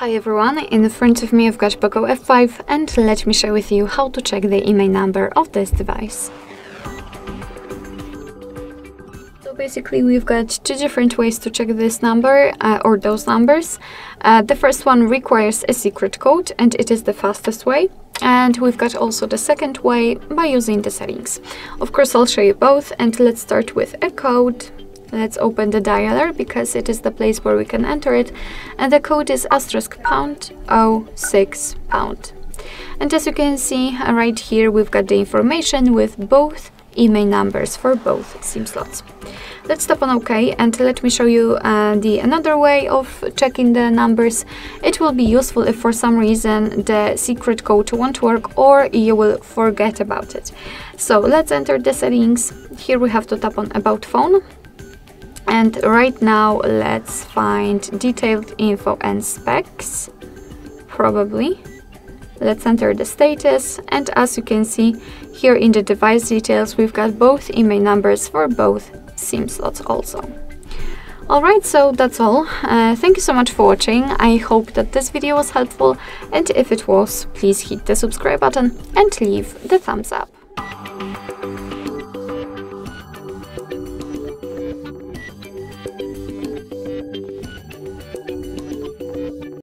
Hi everyone, in front of me I've got Poco F5 and let me share with you how to check the IMEI number of this device. So basically we've got two different ways to check this number uh, or those numbers. Uh, the first one requires a secret code and it is the fastest way. And we've got also the second way by using the settings. Of course I'll show you both and let's start with a code Let's open the dialer because it is the place where we can enter it. And the code is asterisk pound 06 pound. And as you can see uh, right here, we've got the information with both IMEI numbers for both SIM slots. Let's tap on OK and let me show you uh, the another way of checking the numbers. It will be useful if for some reason the secret code won't work or you will forget about it. So let's enter the settings. Here we have to tap on About Phone and right now let's find detailed info and specs, probably. Let's enter the status and as you can see here in the device details we've got both IMEI numbers for both SIM slots also. Alright, so that's all. Uh, thank you so much for watching. I hope that this video was helpful and if it was, please hit the subscribe button and leave the thumbs up.